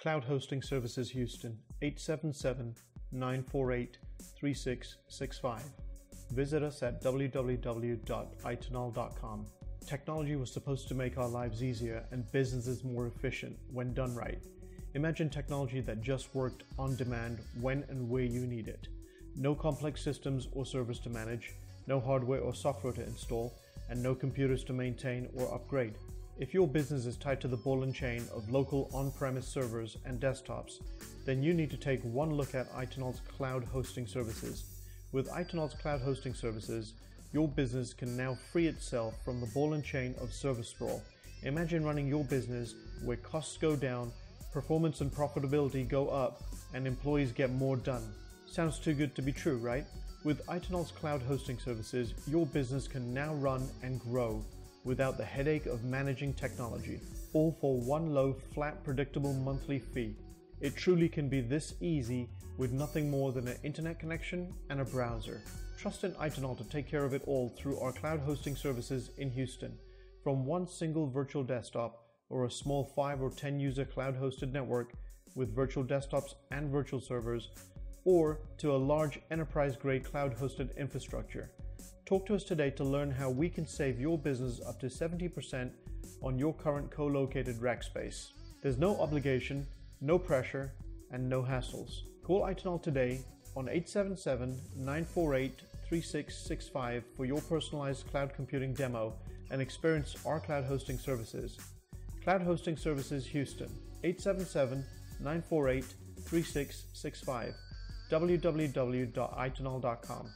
Cloud Hosting Services Houston 877 948 3665. Visit us at www.itenol.com. Technology was supposed to make our lives easier and businesses more efficient when done right. Imagine technology that just worked on demand when and where you need it. No complex systems or servers to manage, no hardware or software to install, and no computers to maintain or upgrade. If your business is tied to the ball and chain of local on-premise servers and desktops, then you need to take one look at iTenol's cloud hosting services. With iTenol's cloud hosting services, your business can now free itself from the ball and chain of server sprawl. Imagine running your business where costs go down, performance and profitability go up, and employees get more done. Sounds too good to be true, right? With iTenol's cloud hosting services, your business can now run and grow without the headache of managing technology, all for one low, flat, predictable monthly fee. It truly can be this easy with nothing more than an internet connection and a browser. Trust in iTenol to take care of it all through our cloud hosting services in Houston. From one single virtual desktop or a small 5 or 10 user cloud hosted network with virtual desktops and virtual servers, or to a large enterprise grade cloud hosted infrastructure. Talk to us today to learn how we can save your business up to 70% on your current co-located rack space. There's no obligation, no pressure, and no hassles. Call iTenol today on 877-948-3665 for your personalized cloud computing demo and experience our cloud hosting services. Cloud Hosting Services Houston 877-948-3665 www.itenol.com